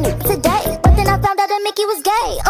me today. But then I found out that Mickey was gay.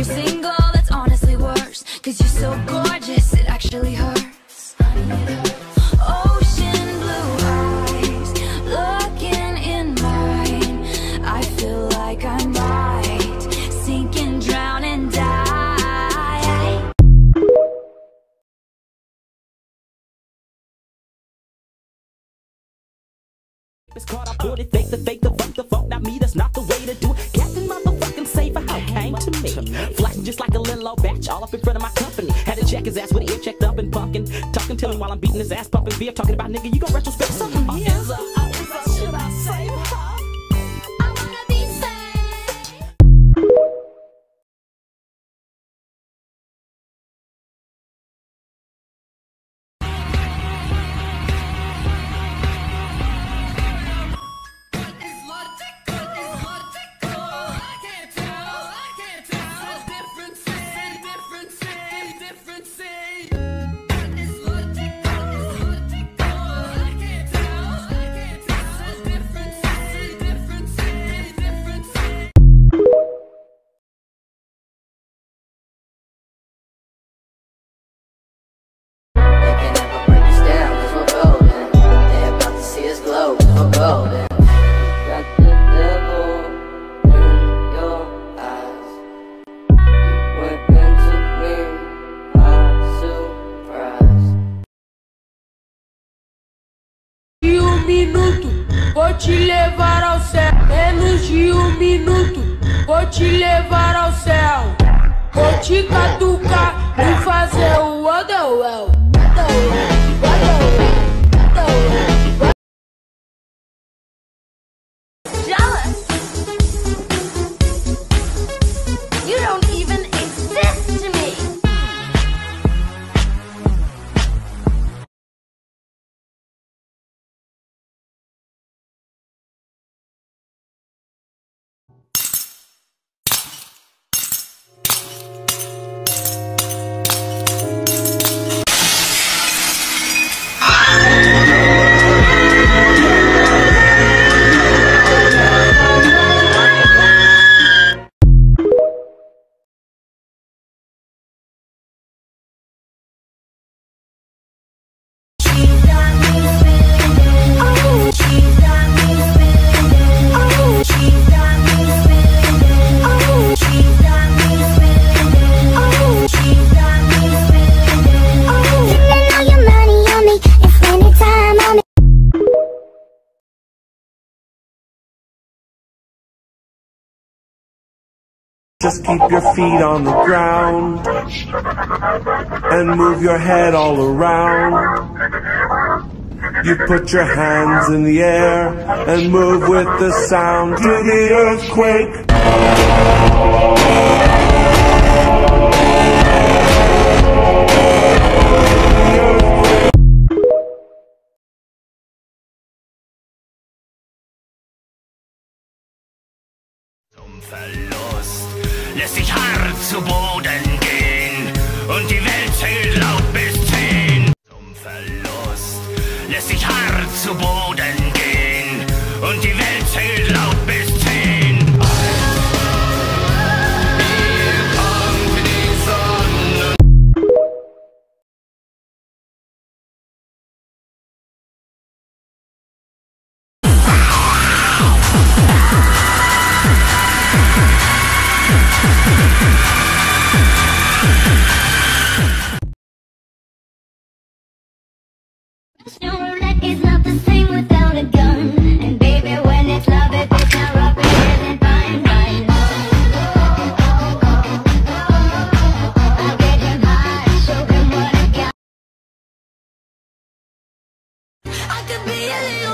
you're single, that's honestly worse. Cause you're so gorgeous, it actually hurts. Ocean blue eyes, looking in mine. I feel like I might sink and drown and die. It's caught up for it, fake the fake the all up in front of my company. Had to check his ass with the ear checked up and pumpkin. Talking to him while I'm beating his ass, pumping beer, talking about nigga, you gon' retrospect something. Yeah. Minuto, vou te levar ao céu. Vou te catucar e fazer o Wonderwell. Just keep your feet on the ground and move your head all around. You put your hands in the air and move with the sound to the earthquake. Verlust lässt sich hart zu Boden gehen und die Welt zählt laut bis zehn. Zum Verlust lässt sich hart zu Boden gehen could be a little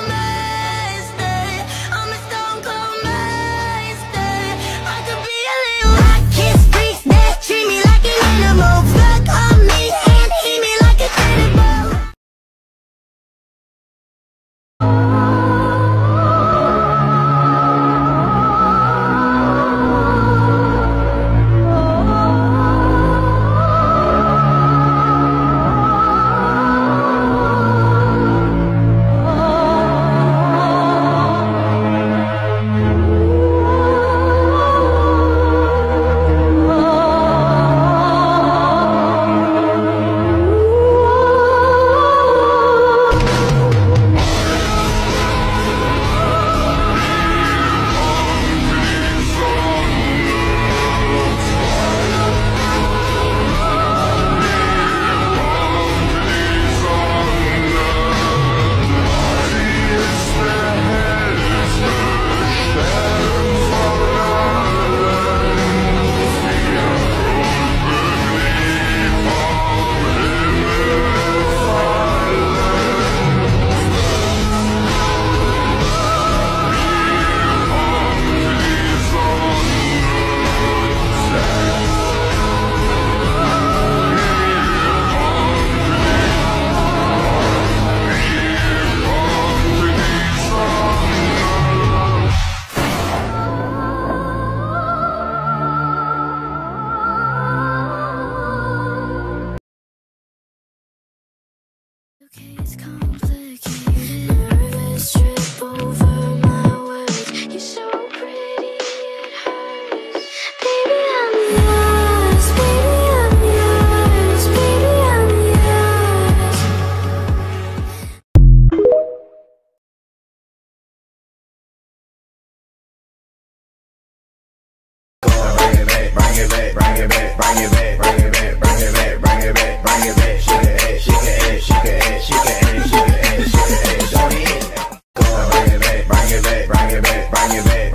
it back, bring it back, bring it back.